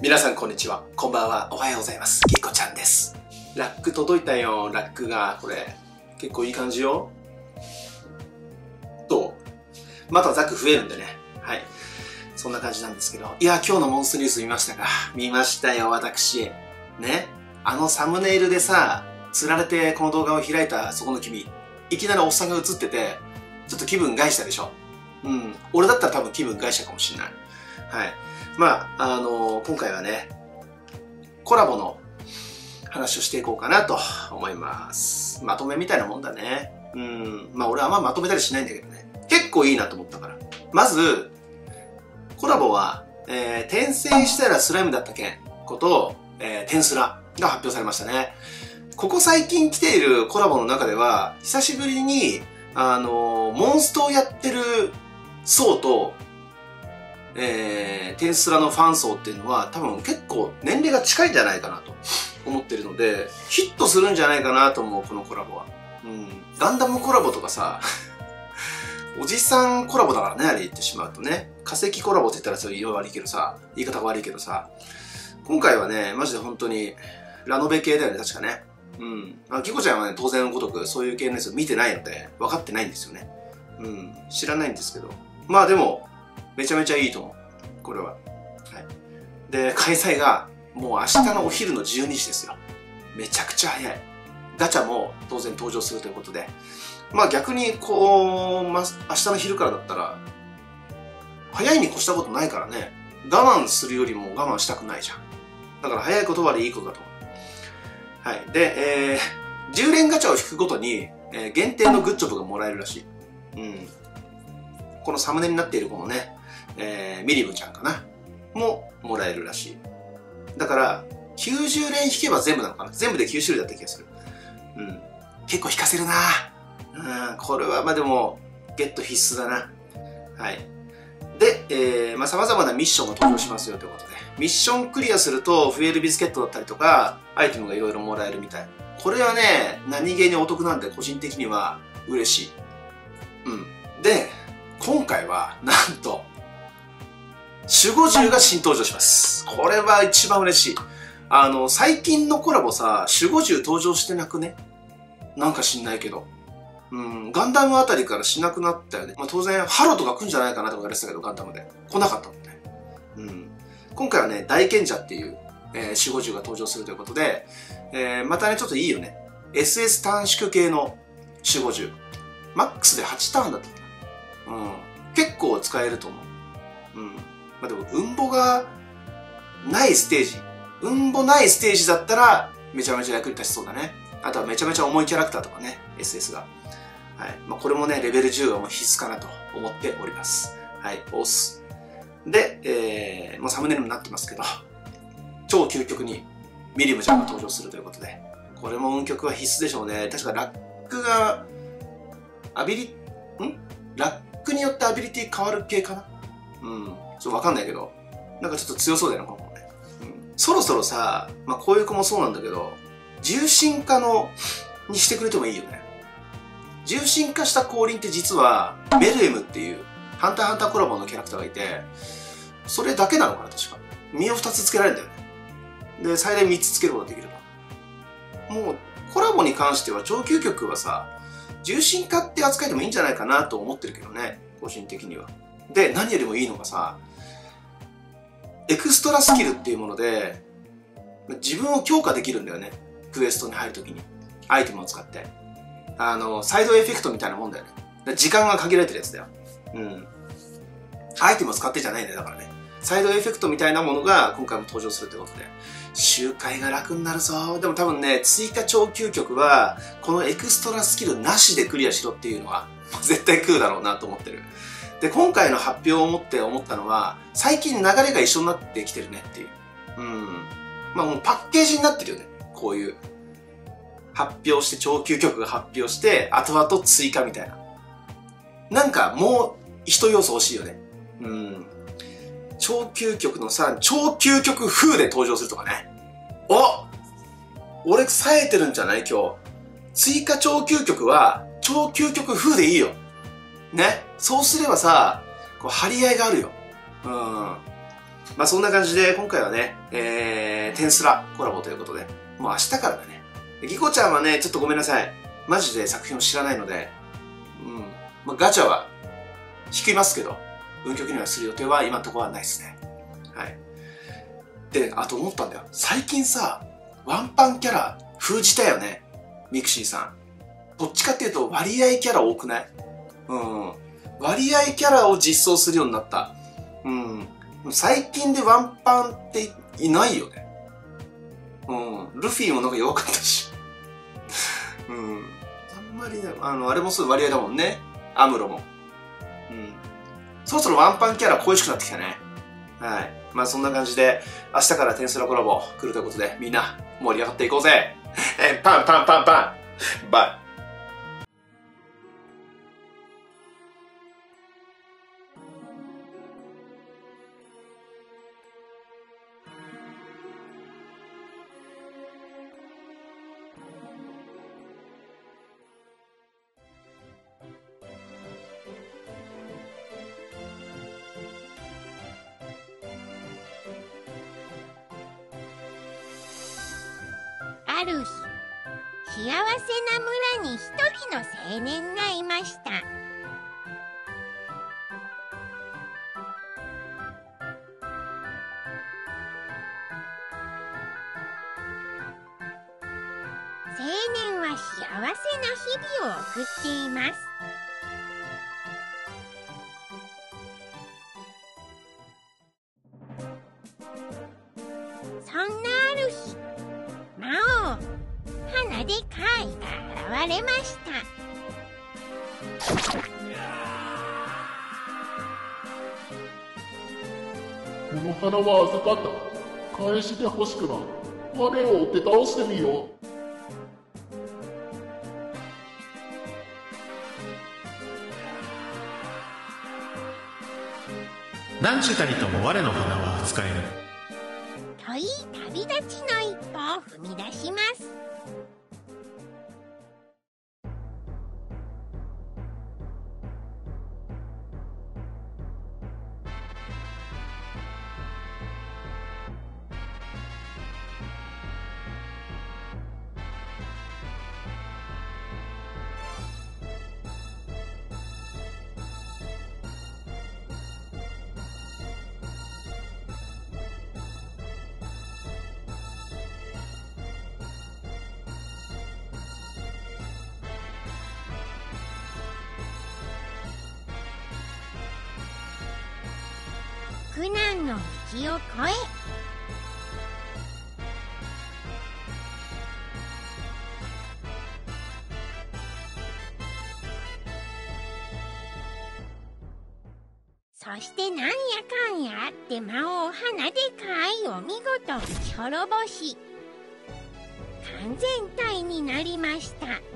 皆さんこんにちは。こんばんは。おはようございます。きこちゃんです。ラック届いたよ。ラックが、これ。結構いい感じよ。どう？またザク増えるんでね。はい。そんな感じなんですけど。いや、今日のモンストニュース見ましたか見ましたよ、私。ね。あのサムネイルでさ、釣られてこの動画を開いたそこの君。いきなりおっさんが映ってて、ちょっと気分害したでしょ。うん。俺だったら多分気分害したかもしれない。はい。まあ、あの今回はね、コラボの話をしていこうかなと思います。まとめみたいなもんだね。うん。まあ俺はあんままとめたりしないんだけどね。結構いいなと思ったから。まず、コラボは、えー、転生したらスライムだった件こと、えー、テンスラが発表されましたね。ここ最近来ているコラボの中では、久しぶりに、あのモンストをやってる層と、えー、テンスラのファン層っていうのは多分結構年齢が近いんじゃないかなと思ってるので、ヒットするんじゃないかなと思う、このコラボは。うん。ガンダムコラボとかさ、おじさんコラボだからね、あれ言ってしまうとね。化石コラボって言ったらそれ言い悪いけどさ、言い方が悪いけどさ、今回はね、マジで本当に、ラノベ系だよね、確かね。うん。まあ、キコちゃんはね、当然のごとくそういう系のやつを見てないので、分かってないんですよね。うん。知らないんですけど。まあでも、めちゃめちゃいいと思う。これは。はい。で、開催が、もう明日のお昼の12時ですよ。めちゃくちゃ早い。ガチャも当然登場するということで。まあ逆に、こう、ま、明日の昼からだったら、早いに越したことないからね。我慢するよりも我慢したくないじゃん。だから早い言葉でいいことだと思う。はい。で、えー、10連ガチャを引くごとに、えー、限定のグッジョブがもらえるらしい。うん。このサムネになっているこのね、えー、ミリブちゃんかな。ももらえるらしい。だから、90連引けば全部なのかな全部で9種類だった気がする。うん。結構引かせるなうん、これはまあでも、ゲット必須だな。はい。で、えー、まあ様々なミッションが登場しますよということで。ミッションクリアすると、増えるビスケットだったりとか、アイテムがいろいろもらえるみたい。これはね、何気にお得なんで、個人的には嬉しい。うん。で、今回は、なんと、守護獣が新登場します。これは一番嬉しい。あの、最近のコラボさ、守護獣登場してなくね？なんか知んないけど。うん、ガンダムあたりからしなくなったよね。まあ、当然、ハロとか来んじゃないかなとか言われてたけど、ガンダムで。来なかったもんね。うん。今回はね、大賢者っていう、えー、守護獣が登場するということで、えー、またね、ちょっといいよね。SS 短縮系の守護獣。マックスで8ターンだったかな。うん。結構使えると思う。うん。まあでも、運ボがないステージ。運ボないステージだったら、めちゃめちゃ役に立ちそうだね。あとはめちゃめちゃ重いキャラクターとかね、SS が。はい。まあ、これもね、レベル10はもう必須かなと思っております。はい。押す。で、えー、もうサムネイルになってますけど、超究極にミリムちゃんが登場するということで、これも運曲は必須でしょうね。確かラックが、アビリ、ん？ラックによってアビリティ変わる系かな？うん。ちょっとわかんないけど、なんかちょっと強そうだよな、この子ね。うん。そろそろさ、まあこういう子もそうなんだけど、重心化の、にしてくれてもいいよね。重心化した降臨って実は、ベルエムっていう、ハンターハンターコラボのキャラクターがいて、それだけなのかな、確か。身を2つつけられるんだよね。で、最大3つつけることができると。もう、コラボに関しては、超究極はさ、重心化って扱いでもいいんじゃないかなと思ってるけどね、個人的には。で、何よりもいいのがさ、エクストラスキルっていうもので、自分を強化できるんだよね。クエストに入るときに。アイテムを使って。あの、サイドエフェクトみたいなもんだよね。時間が限られてるやつだよ。うん。アイテムを使ってじゃないんだよ、だからね。サイドエフェクトみたいなものが今回も登場するってことで。周回が楽になるぞ。でも多分ね、追加超究極は、このエクストラスキルなしでクリアしろっていうのは、絶対食うだろうなと思ってる。で、今回の発表をもって思ったのは、最近流れが一緒になってきてるねっていう。うん。まあもうパッケージになってるよね。こういう。発表して、超究極が発表して、後々追加みたいな。なんかもう一要素欲しいよね。うん。超究極のさ超究極風で登場するとかね。お俺冴えてるんじゃない今日。追加超究極は超究極風でいいよ。ね。そうすればさ、こう張り合いがあるよ。うん。まあそんな感じで今回はね、えー、テンスラコラボということで、もう明日からだね。ギコちゃんはね、ちょっとごめんなさい。マジで作品を知らないので、うん。まあガチャは引きますけど、運極にはする予定は今のところはないですね。はい。で、あと思ったんだよ。最近さ、ワンパンキャラ封じたよね。ミクシーさん。どっちかっていうと割合キャラ多くない？うん。割合キャラを実装するようになった。うん。最近でワンパンっていないよね。うん。ルフィもなんか弱かったし。うん。あんまりね、あの、あれもそう割合だもんね。アムロも。うん。そろそろワンパンキャラ恋しくなってきたね。はい。まあそんな感じで、明日からテンスラコラボ来るということで、みんな盛り上がっていこうぜえパンパンパンある日幸せな村に一人の青年がいました。青年は幸せな日々を送っています。が現れました。この花は預かった。返してほしくば我を追って倒してみよう。何時たりとも我の花は扱える。といい旅立ちの一歩を踏み出します苦難の道を越え。そしてなんやかんやあって魔王花でかいを見事。打ち滅ぼし完全体になりました。